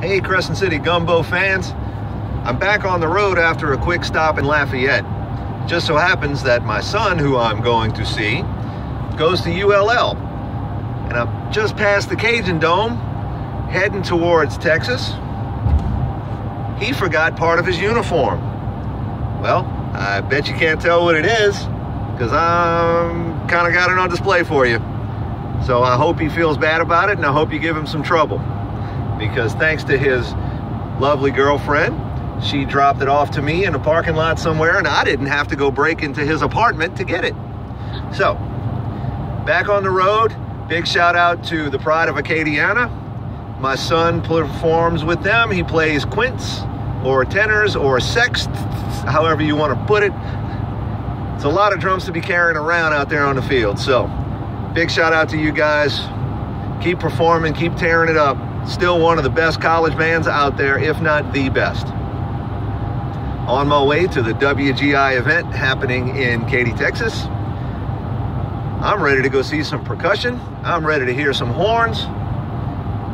Hey, Crescent City Gumbo fans. I'm back on the road after a quick stop in Lafayette. Just so happens that my son, who I'm going to see, goes to ULL. And I'm just past the Cajun Dome, heading towards Texas. He forgot part of his uniform. Well, I bet you can't tell what it is, because I'm kind of got it on display for you. So I hope he feels bad about it, and I hope you give him some trouble. Because thanks to his lovely girlfriend, she dropped it off to me in a parking lot somewhere, and I didn't have to go break into his apartment to get it. So, back on the road, big shout out to the Pride of Acadiana. My son performs with them. He plays quints or tenors or sexts, however you want to put it. It's a lot of drums to be carrying around out there on the field. So, big shout out to you guys. Keep performing, keep tearing it up. Still one of the best college bands out there, if not the best on my way to the WGI event happening in Katy, Texas. I'm ready to go see some percussion. I'm ready to hear some horns.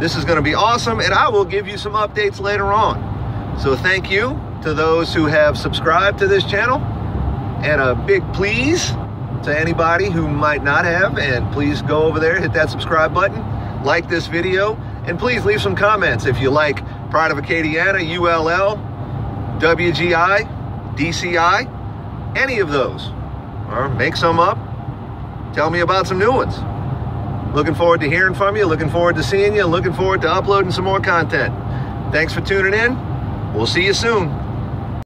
This is going to be awesome, and I will give you some updates later on. So, thank you to those who have subscribed to this channel, and a big please to anybody who might not have. And please go over there, hit that subscribe button, like this video, and please leave some comments if you like Pride of Acadiana, ULL, WGI, DCI, any of those. Or make some up. Tell me about some new ones. Looking forward to hearing from you. Looking forward to seeing you. Looking forward to uploading some more content. Thanks for tuning in. We'll see you soon.